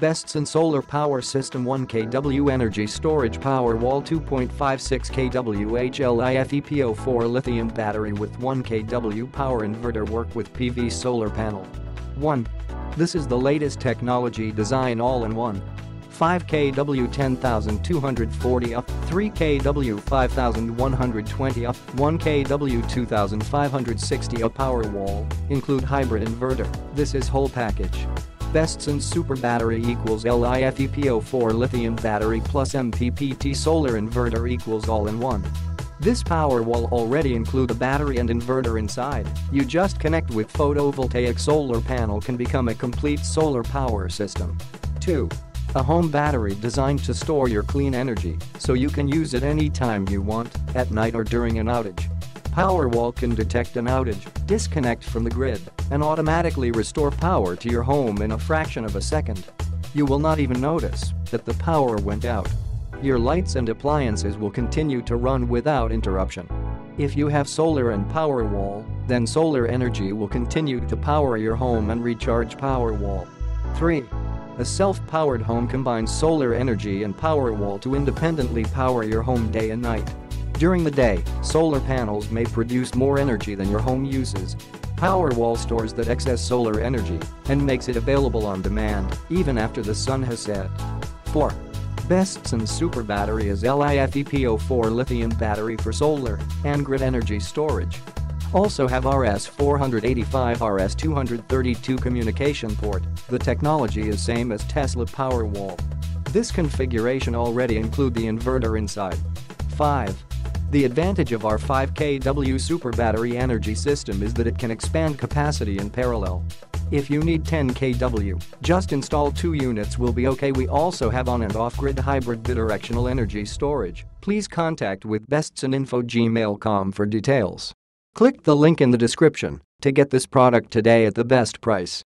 Bestsun Solar Power System 1 kW Energy Storage Powerwall 2.56 kW HLIFEPO4 Lithium Battery with 1 kW Power Inverter Work with PV Solar Panel 1. This is the latest technology design all-in-one 5 kW 10240 up, 3 kW 5120 up, 1 kW 2560 up power wall, include hybrid inverter, this is whole package. Bestsun Super Battery equals LiFePO4 lithium battery plus MPPT solar inverter equals all-in-one. This power wall already include a battery and inverter inside, you just connect with photovoltaic solar panel can become a complete solar power system. 2. A home battery designed to store your clean energy so you can use it anytime you want, at night or during an outage. Powerwall can detect an outage, disconnect from the grid, and automatically restore power to your home in a fraction of a second. You will not even notice that the power went out. Your lights and appliances will continue to run without interruption. If you have solar and Powerwall, then solar energy will continue to power your home and recharge Powerwall. 3. A self-powered home combines solar energy and Powerwall to independently power your home day and night. During the day, solar panels may produce more energy than your home uses. Powerwall stores that excess solar energy and makes it available on demand, even after the sun has set. 4. Bestsun Super Battery is LiFePO4 lithium battery for solar and grid energy storage. Also have RS485 RS232 communication port, the technology is same as Tesla Powerwall. This configuration already include the inverter inside. 5. The advantage of our 5 kW super battery energy system is that it can expand capacity in parallel. If you need 10 kW, just install two units will be okay we also have on and off-grid hybrid bidirectional energy storage. Please contact with bestsoninfo@gmail.com for details. Click the link in the description to get this product today at the best price.